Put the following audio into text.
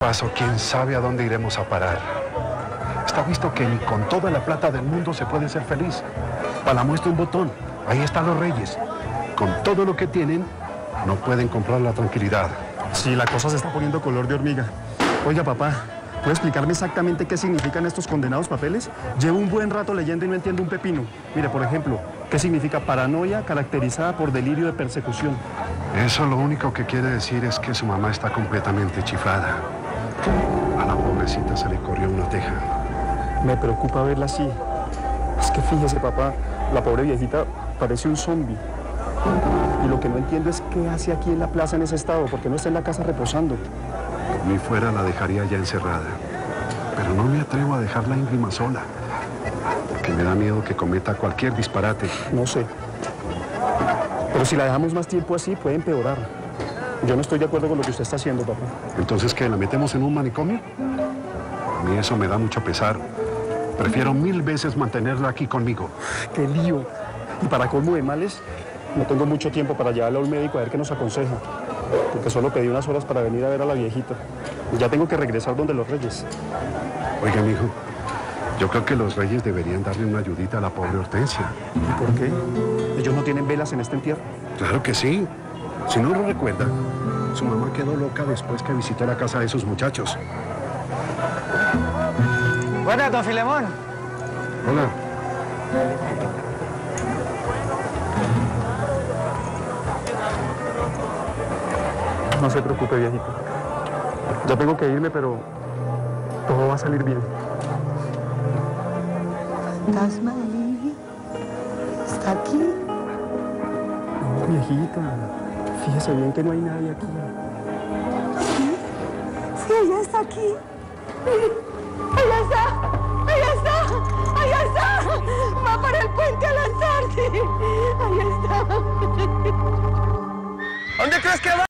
Paso, quién sabe a dónde iremos a parar. Está visto que ni con toda la plata del mundo se puede ser feliz. Para la muestra un botón. Ahí están los reyes. Con todo lo que tienen, no pueden comprar la tranquilidad. Sí, la cosa se está poniendo color de hormiga. Oiga, papá, ¿puede explicarme exactamente qué significan estos condenados papeles? Llevo un buen rato leyendo y no entiendo un pepino. Mire, por ejemplo, ¿qué significa paranoia caracterizada por delirio de persecución? Eso lo único que quiere decir es que su mamá está completamente chiflada. A la pobrecita se le corrió una teja. Me preocupa verla así. Es que fíjese, papá, la pobre viejita parece un zombie. Y lo que no entiendo es qué hace aquí en la plaza en ese estado, porque no está en la casa reposando. Por mí fuera la dejaría ya encerrada. Pero no me atrevo a dejarla íngrima sola. Porque me da miedo que cometa cualquier disparate. No sé. Pero si la dejamos más tiempo así, puede empeorar. Yo no estoy de acuerdo con lo que usted está haciendo, papá. Entonces, ¿qué? ¿La metemos en un manicomio? A mí eso me da mucho pesar. Prefiero mil veces mantenerla aquí conmigo. ¡Qué lío! Y para colmo de males, no tengo mucho tiempo para llevarla a un médico a ver qué nos aconseja. Porque solo pedí unas horas para venir a ver a la viejita. Y ya tengo que regresar donde los reyes. Oiga, hijo, yo creo que los reyes deberían darle una ayudita a la pobre Hortensia. ¿Y por qué? ¿Ellos no tienen velas en este entierro? Claro que sí. Si no lo recuerda, su mamá quedó loca después que visitó la casa de esos muchachos. Buenas, don Filemón. Hola. No se preocupe, viejito. Ya tengo que irme, pero todo va a salir bien. Fantasma de Lili está aquí. No, viejita. Fíjese bien que no hay nadie aquí. Sí, ella está aquí. ¡Allá está! ¡Allá está! ¡Allá está! ¡Va por el puente a lanzarse! ¡Allá está! ¿Dónde crees que va?